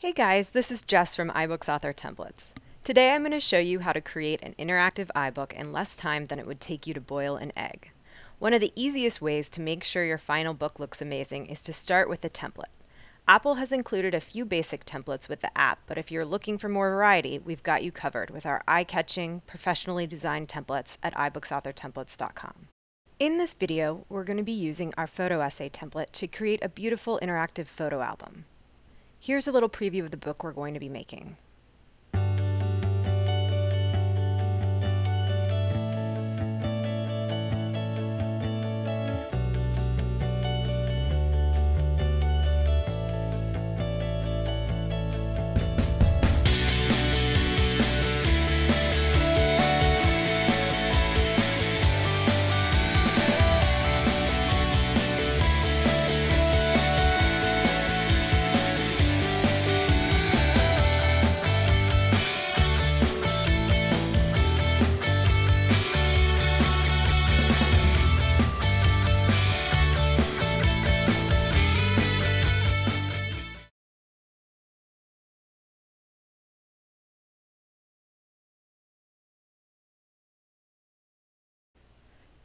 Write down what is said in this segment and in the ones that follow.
Hey guys, this is Jess from iBooks Author Templates. Today I'm going to show you how to create an interactive iBook in less time than it would take you to boil an egg. One of the easiest ways to make sure your final book looks amazing is to start with a template. Apple has included a few basic templates with the app, but if you're looking for more variety, we've got you covered with our eye-catching, professionally designed templates at iBooksAuthorTemplates.com. In this video, we're going to be using our photo essay template to create a beautiful interactive photo album. Here's a little preview of the book we're going to be making.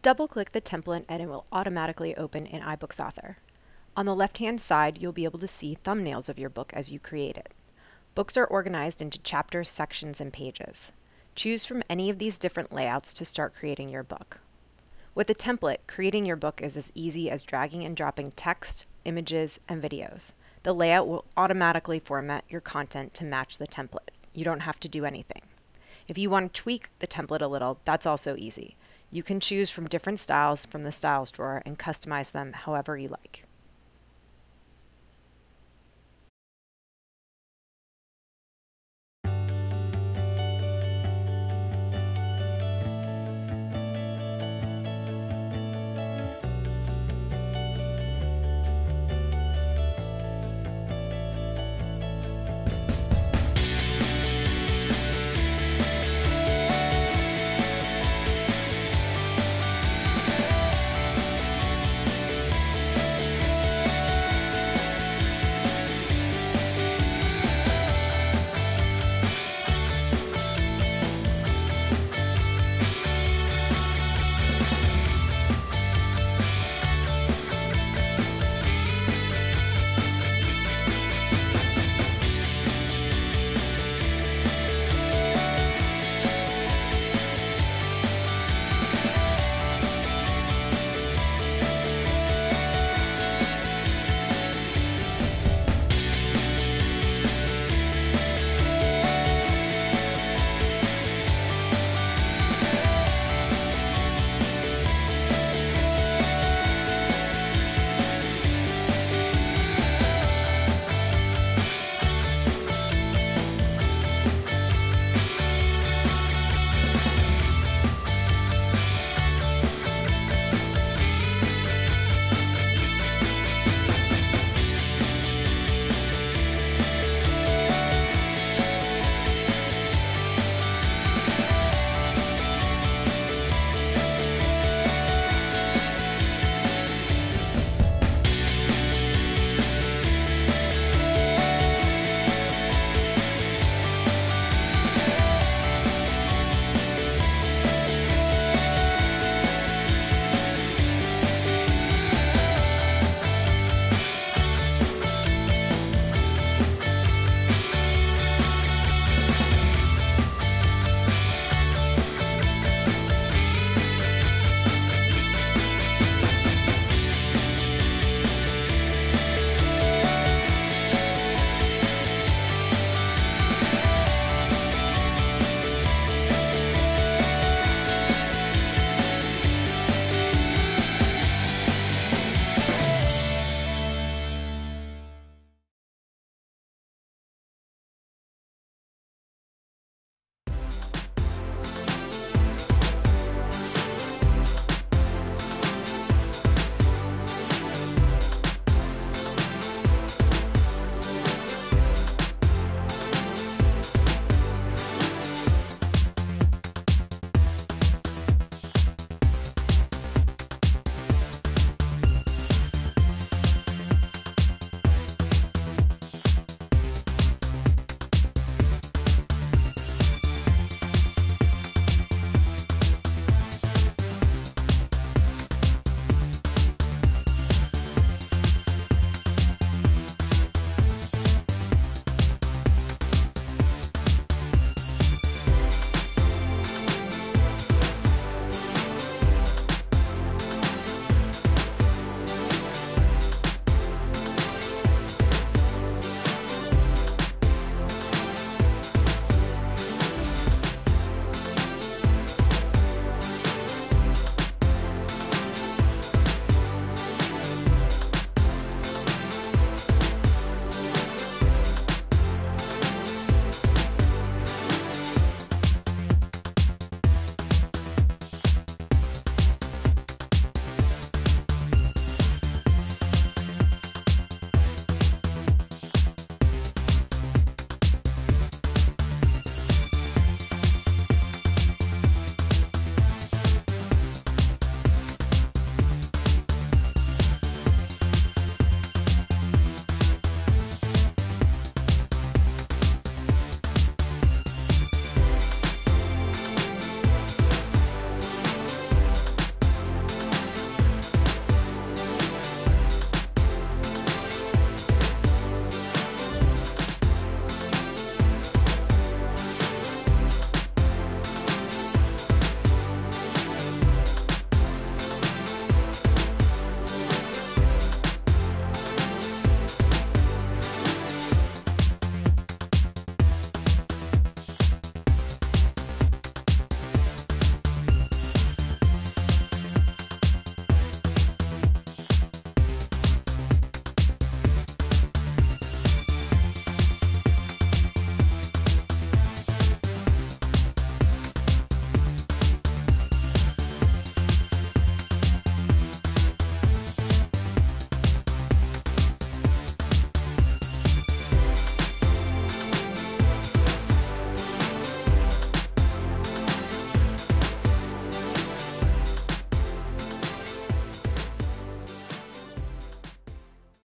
Double-click the template and it will automatically open in iBooks Author. On the left-hand side, you'll be able to see thumbnails of your book as you create it. Books are organized into chapters, sections, and pages. Choose from any of these different layouts to start creating your book. With a template, creating your book is as easy as dragging and dropping text, images, and videos. The layout will automatically format your content to match the template. You don't have to do anything. If you want to tweak the template a little, that's also easy. You can choose from different styles from the styles drawer and customize them however you like.